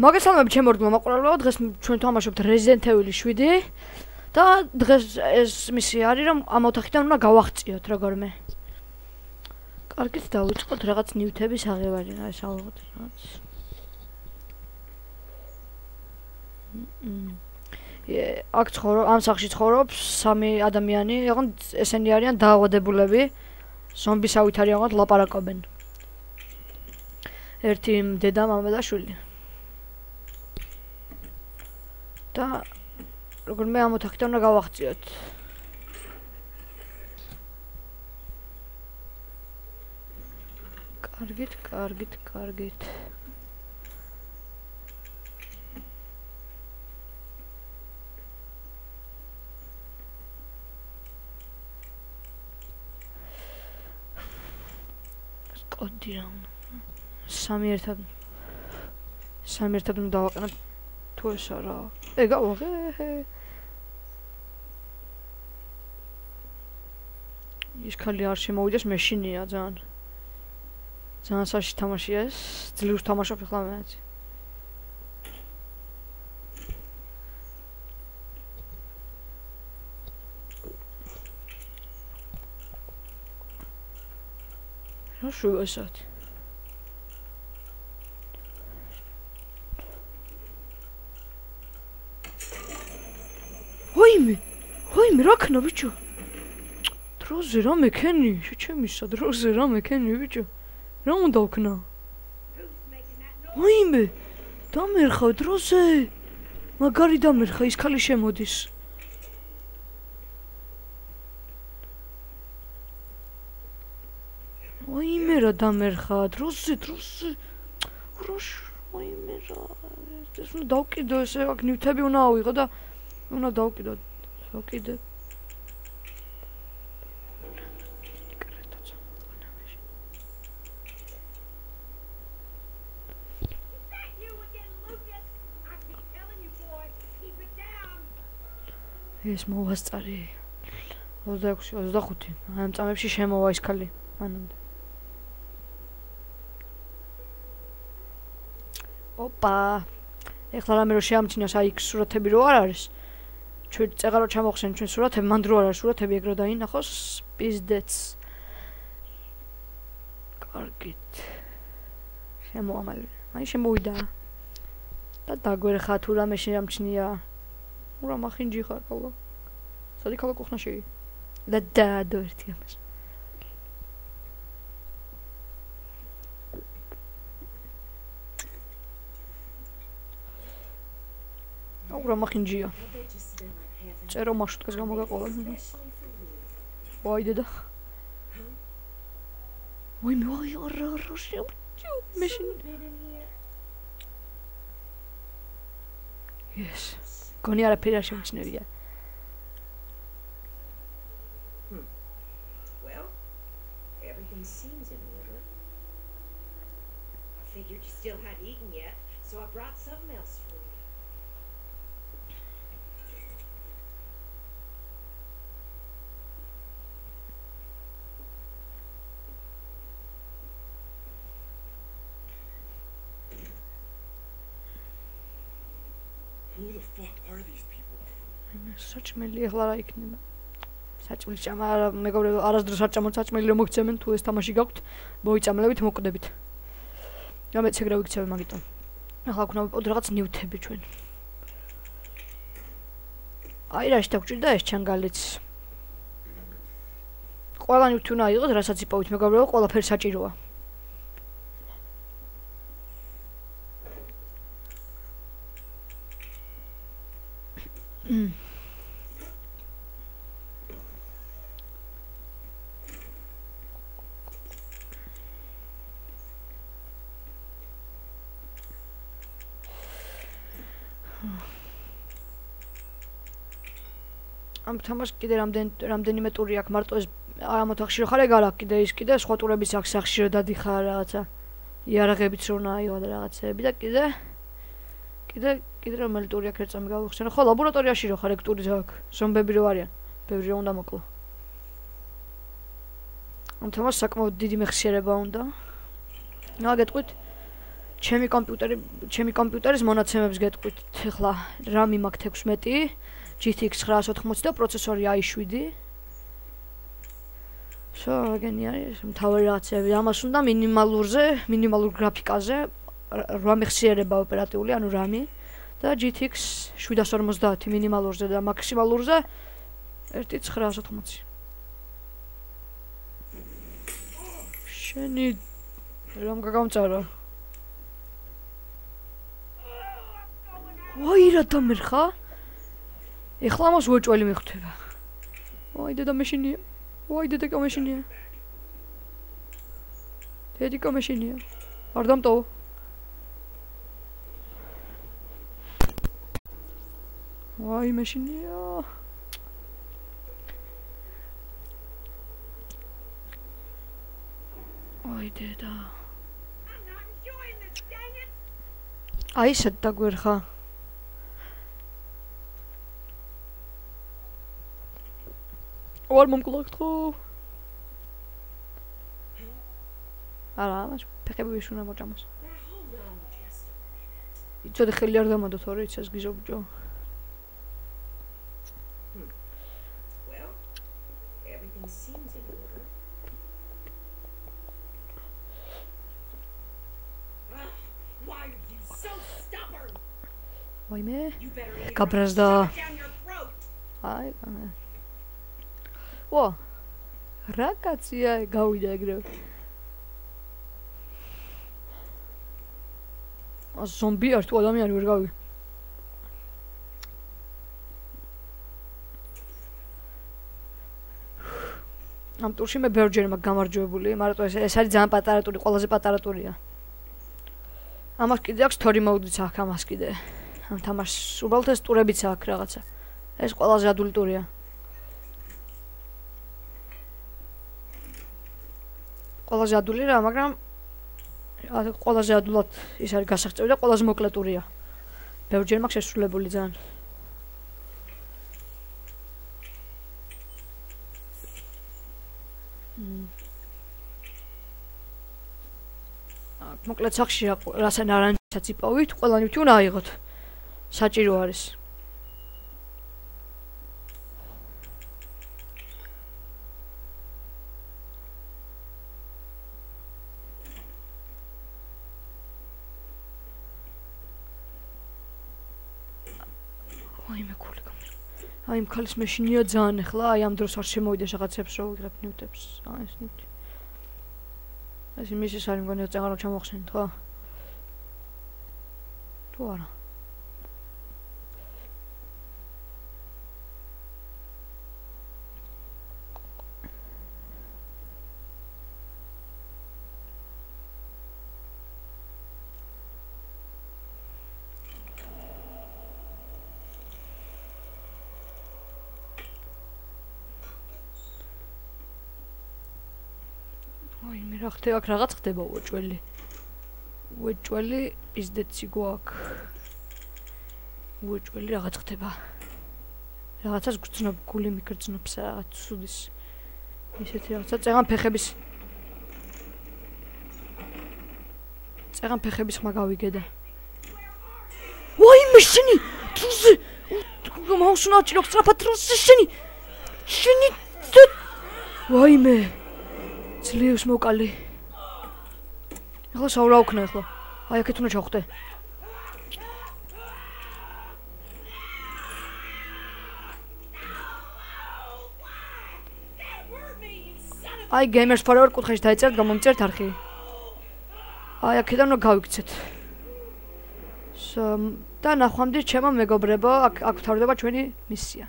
მოგესალმებით ჩემო რგმა მაყურებლებო დღეს ჩვენ თამაშობთ Resident Evil 7 და დღეს ეს მისი არის რომ ამ ოთახიდან უნდა გავახციოთ როგორმე. კარგით დავიწყოთ რაღაც ნიუთების აღევარი რა ალბათ რაღაც. აქ ცხოვრობ ამ სახში ცხოვრობს სამი ადამიანი ოღონ ესენი არიან დაავადებულები. ზომბისავით არიან ოღონ ლაპარაკობენ. ერთი დედა მამა და შვილი და როგორ მე ამ ოთახიდან უნდა გავახციოთ კარგით კარგით კარგით. კოდიან სამი ერთად სამი ერთად უნდა დავაყენოთ თუ ეს არა ეგ ავაღე ის ხალი არ შემოვიდეს მეშინია ძალიან. ძალიან საში თამაშია ეს ძლივს თამაშობ ახლა მეც რა შევასათ ვაიმე ვაიმე რა ქნა ბიჭო? დროზე რა მექენი შეჩემისა დროზე რა მექენი ბიჭო? რა უნდა ვქნა? ვაიმე დამერხა დროზე. მაგარი დამერხა ის ხალი შემოდის. ვაიმე რა დამერხა დროზე დროზე. უროშ ვაიმე რა. ეს უნდა დავკიდო ესე აქ ნივთები უნდა ავიღო და უნდა დავკიდო დავკიდე ეს მოვასწარი. 26-25 ამ წამებში შემოვა ის ხალი მანამდე. ოპა! ეხლა რამე რო შეამჩნიოს აი სურათები რო არ არის? ჩვენ წეღარო ჩამოხსენ ჩვენ სურათები მანდ რო არა სურათები ეგრო დაინახოს. პიზდეც. კარგით. შემოამალ აი შემოვიდა. და დაგვერხა თუ რამე შეამჩნია ურა მახინჯი ხარ ყოლა სადი ქალა კუხნაში და და დორტი ამას ურა მახინჯია წერო მარშრუტკას გამოგაყოლა. ვაი დედა. ვაი მე ვაი არა არა შეუჭო მეშინ. Yes. Koniara Pirashevich knew, yeah. Hmm. Well, everything seems in order. I figured you still hadn't eaten yet, so I brought something else for you. საჭმელი ახლა რა იქნება? საჭმელი ჭამა მეგობრებო, არასდროს არ ჭამოთ საჭმელი რომ მოგცემენ თუ ეს თამაში გაქვთ, მოიწამლებით, მოკვდებით. რა მეც ეგრე ვიქცევი მაგიტომ. ახლა გვქნა ვიპოვოთ რაღაც ნიუთები ჩვენ. აი რა შეგჭირდა ეს ჩანგალიც. ყველა ნიუთი უნდა იყოს, რასაც იპოვით მეგობრებო, ყველაფერი საჭიროა. ამ თამაშს კიდე რამდენ რამდენიმე ტური აქვს. მარტო ეს ამ ოთახში რო ხარ ეგ არა კიდე ის კიდე სხვა ტურებიც აქვს სახში რო დადიხარ რაღაცა იარაღებიც რო უნდა აიღო და რაღაცეები და კიდე კიდე კიდე რომელი ტური აქვს ერთსამი გავიხსენე ხო ლაბორატორიაში რო ხარ ეგ ტური აქვს ზომბები რო არიან ბევრი რო უნდა მოკლო ამ თამაშს საკმაოდ დიდი მეხსიერება უნდა რა გეტყვით ჩემი კომპიუტერი, ჩემი კომპიუტერის მონაცემებს გეტყვით. ახლა RAM-ი მაქვს 16, GTX 980 და პროცესორი i7. შო, აგენი არის მთავარი რაღაცები. ამას უნდა მინიმალურზე, მინიმალურ გრაფიკაზე 8 მეხსიერება ოპერატიული, ანუ RAM-ი და GTX 750 მინიმალურზე და მაქსიმალურზე 1980. შენი რომ გაგამწარო? ვაი რა დამერხა? ეხლა მას უეჭველი მიხვდება. ვაი დედა მეშინია. ვაი დედა კამეშინია. დედი კამეშინია. არ დამტო. ვაი მეშინია. ვაი დედა. აი შედ დაგვერხა. ვარ მომკლოთ ხო? არა, მას ფეხები ვიშუნა მოჭამოს. იცოდე ხელი არ დამადო თორე იცას გიზობჯო. ვაიმე. გაბრაზდა. აი ვა რა კაცია გავიდა ეგრე ა ზომბი არ თუ ადამიანი ვერ გავი. ამ ტურში მე ბერჯერ მაგ გამარჯვებული მაგრამ ეს ეს არის ძალიან პატარა ტური ყველაზე პატარა ტურია. ამას კიდე აქვს თორი მოუდიც აქვს ამას კიდე თამაშს უბრალოდ ეს ტურებიც აქვს რაღაცა ეს ყველაზე ადული ტურია ყველაზე ადული რა, მაგრამ ყველაზე ადულად ის არის გასაღწევი და ყველაზე მოკლეტურია. ბევრჯერ მაქვს შესრულებული ძალიან. მოკლედ სახში რასან არანჩაც იპოვით, ყველანი თუ უნდა აიღოთ. საჭირო არის. აი მე ქული გამერ. აი მხალის მეშინია ძალიან ახლა, აი ამ დროს არ შემოვიდეს რაღაცებს რო ვიღებ ნიუტებს. აი ეს ნიუტი. ეს იმის ის არის მგონი წეგარო ჩამოხსენთ, ხო? თუ არა? აი მე რა ხდება აქ რაღაც ხდება უეჭველი. უეჭველი პიზდეცი გვაქვს. უეჭველი რაღაც ხდება. რაღაცას გძნობ გული მიგრძნობს რაღაც სუდის. ისეთი რაღაცა. წეგან ფეხების წეგან ფეხების ხმა გავიგე და ვაი მეშინი თუზე! მაუსუნა ჭირო სწრაფად როსი შენი! შენი ვაი მე ძლიერს მოკალი. ახლა საურა უქნა ახლა. აი აქეთ უნდა ჩავხდე. აი გეიმერს ფორევერ კუთხეში დაიწერეთ გამომწერთ არხი. აი აქედან უნდა გავიქცეთ. და ნახვამდის ჩემო მეგობრებო, აქ აქ თავდება ჩვენი მისია.